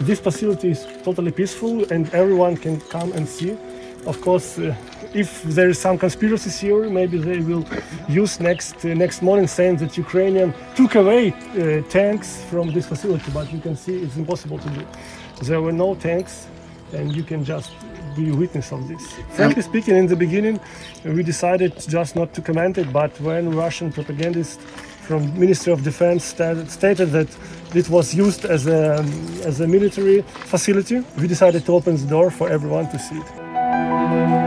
this facility is totally peaceful and everyone can come and see. Of course, uh, if there is some conspiracy theory, maybe they will use next uh, next morning saying that Ukrainian took away uh, tanks from this facility, but you can see it's impossible to do. There were no tanks, and you can just be witness of this. Frankly speaking, in the beginning, we decided just not to comment it, but when Russian propagandists from Ministry of Defense stated, that it was used as a, as a military facility, we decided to open the door for everyone to see it.